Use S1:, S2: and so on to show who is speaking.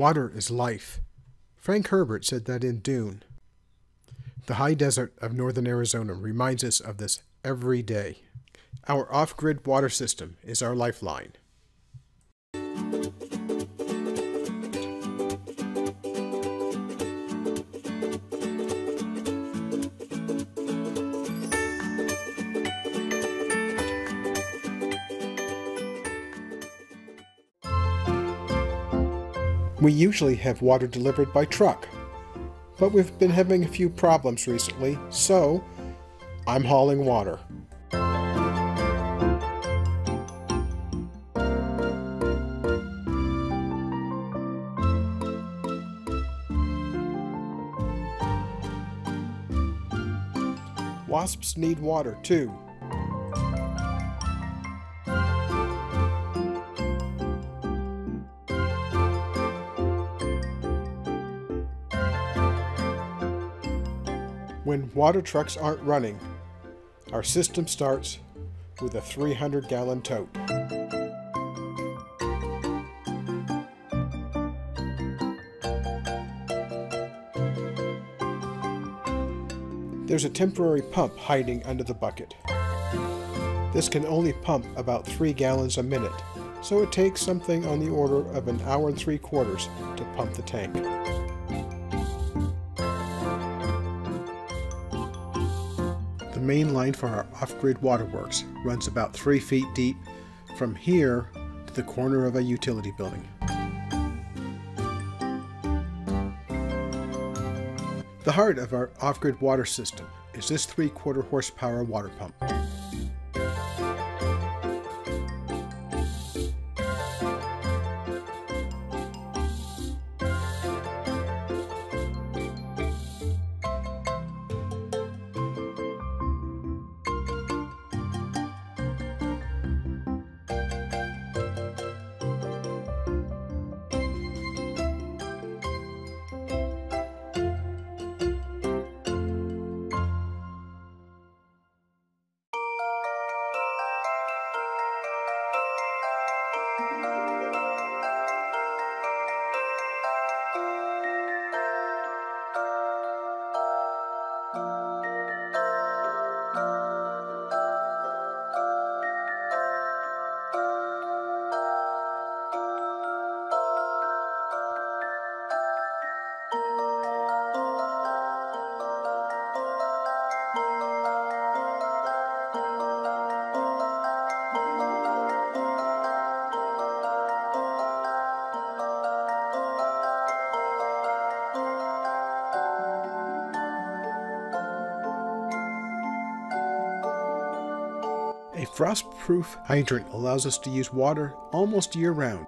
S1: Water is life. Frank Herbert said that in Dune. The high desert of northern Arizona reminds us of this every day. Our off grid water system is our lifeline. We usually have water delivered by truck, but we've been having a few problems recently, so I'm hauling water. Wasps need water too. When water trucks aren't running, our system starts with a 300 gallon tote. There's a temporary pump hiding under the bucket. This can only pump about 3 gallons a minute, so it takes something on the order of an hour and three quarters to pump the tank. The main line for our off-grid waterworks runs about 3 feet deep from here to the corner of a utility building. The heart of our off-grid water system is this 3 quarter horsepower water pump. A frost-proof hydrant allows us to use water almost year-round.